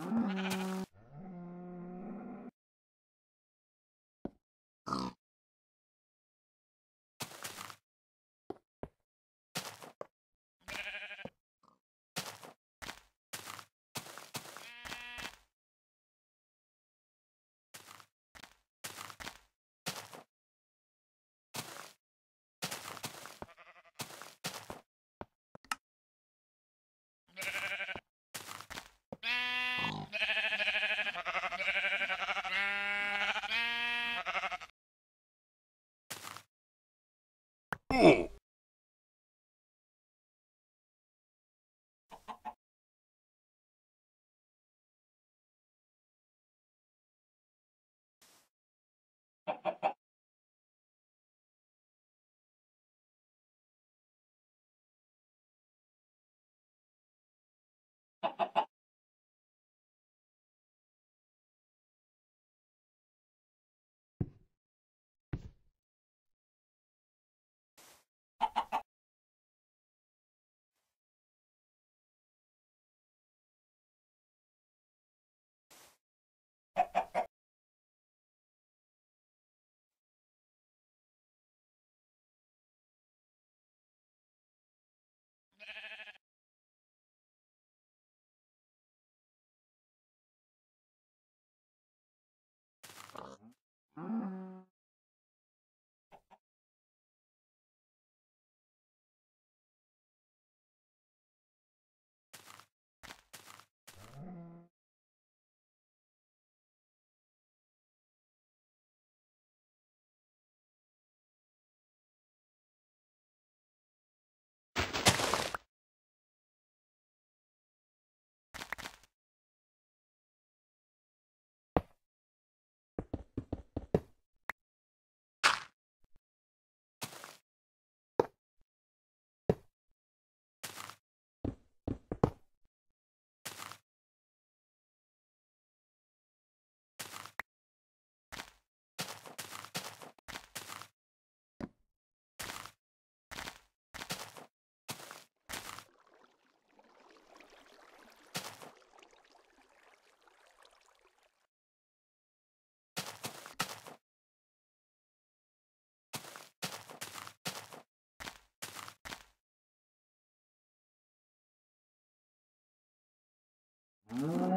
Mm-hmm. Ooh. Mm-hmm. Mm-hmm.